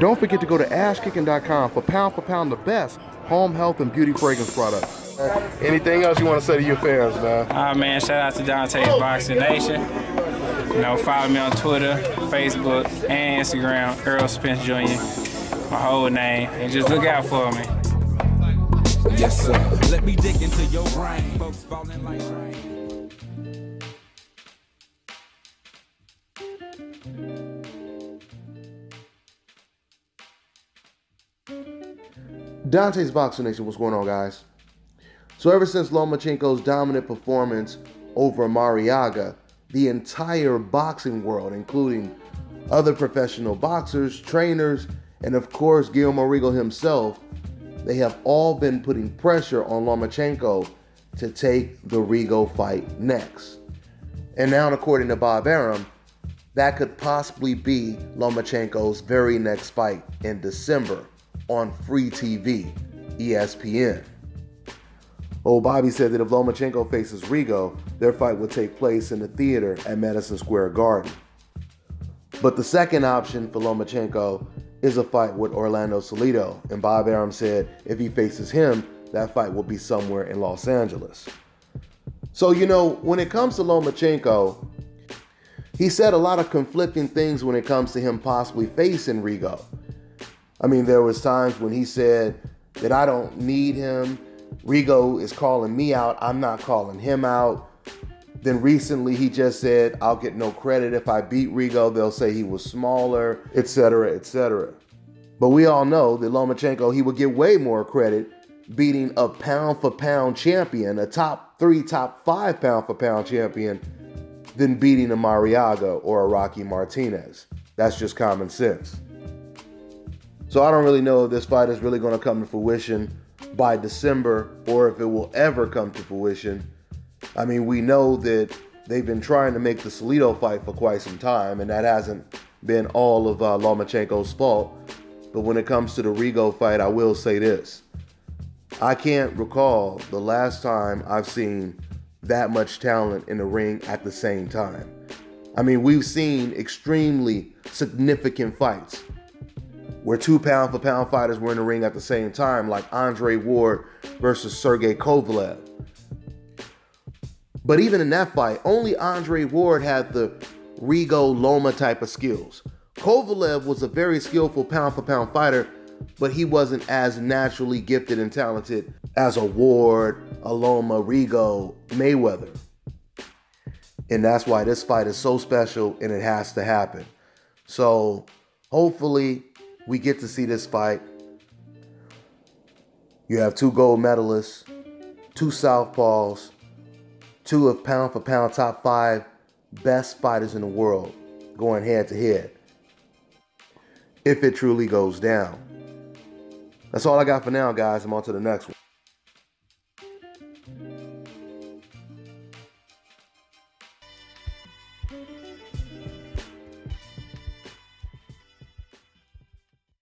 Don't forget to go to ashkicking.com for pound for pound the best home health and beauty fragrance products. Anything else you want to say to your fans, man? Ah, man, shout out to Dontae's Boxing Nation. You know, follow me on Twitter, Facebook, and Instagram, Errol Spence Jr. My whole name. And just look out for me. Yes, sir. Let me dig into your brain. Folks falling like rain. Dontae's Boxing Nation, what's going on, guys? So, ever since Lomachenko's dominant performance over Marriaga, the entire boxing world, including other professional boxers, trainers, and of course Guillermo Rigo himself, they have all been putting pressure on Lomachenko to take the Rigo fight next. And now, according to Bob Arum, that could possibly be Lomachenko's very next fight in December on free TV, ESPN. Old Bobby said that if Lomachenko faces Rigo, their fight would take place in the theater at Madison Square Garden. But the second option for Lomachenko is a fight with Orlando Salido, and Bob Arum said if he faces him, that fight will be somewhere in Los Angeles. So, you know, when it comes to Lomachenko, he said a lot of conflicting things when it comes to him possibly facing Rigo. I mean, there was times when he said that I don't need him. Rigo is calling me out. I'm not calling him out. Then recently he just said, I'll get no credit if I beat Rigo. They'll say he was smaller, etc., etc. But we all know that Lomachenko, he would get way more credit beating a pound for pound champion, a top three, top five pound for pound champion, than beating a Marriaga or a Rocky Martinez. That's just common sense. So I don't really know if this fight is really going to come to fruition by December or if it will ever come to fruition. I mean, we know that they've been trying to make the Salido fight for quite some time, and that hasn't been all of uh, Lomachenko's fault. But when it comes to the Rigo fight, I will say this. I can't recall the last time I've seen that much talent in the ring at the same time. I mean, we've seen extremely significant fights where two pound for pound fighters were in the ring at the same time, like Andre Ward versus Sergey Kovalev. But even in that fight, only Andre Ward had the Rigo Loma type of skills. Kovalev was a very skillful pound for pound fighter, but he wasn't as naturally gifted and talented as a Ward, a Loma, Rigo, Mayweather. And that's why this fight is so special and it has to happen. So hopefully we get to see this fight. You have two gold medalists, two southpaws, two of pound for pound top five best fighters in the world going head to head. If it truly goes down. That's all I got for now, guys. I'm on to the next one.